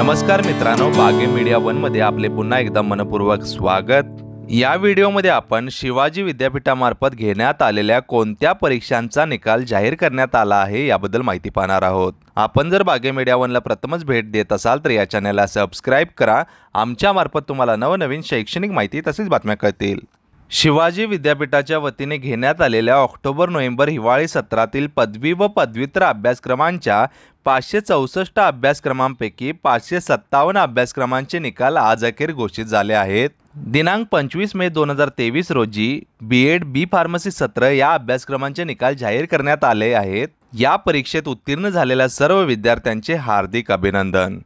नमस्कार मित्रांनो बागे मीडिया वनमध्ये आपले पुन्हा एकदा मनपूर्वक स्वागत. या व्हिडिओमध्ये आपण शिवाजी विद्यापीठामार्फत घेण्यात आलेल्या कोणत्या परीक्षांचा निकाल जाहीर करण्यात आला आहे याबद्दल माहिती पाहणार आहोत. आपण जर बागे मीडिया वनला प्रथमच भेट देत असाल तर या चॅनलला सबस्क्राईब करा. आमच्या मार्फत तुम्हाला नवनवीन शैक्षणिक माहिती तसेच बातम्या कळतील. शिवाजी विद्यापीठाच्या वतीने घेण्यात आलेल्या ऑक्टोबर नोव्हेंबर हिवाळी सत्रातील पदवी व पदव्युत्तर अभ्यासक्रमांच्या पाचशे चौसष्ट अभ्यासक्रमांपैकी पाचशे सत्तावन्न अभ्यासक्रमांचे निकाल आज अखेर घोषित झाले आहेत. दिनांक पंचवीस मे दोन हजार तेवीस रोजी बी एड बी फार्मसी सत्र या अभ्यासक्रमांचे निकाल जाहीर करण्यात आले आहेत. या परीक्षेत उत्तीर्ण झालेल्या सर्व विद्यार्थ्यांचे हार्दिक अभिनंदन.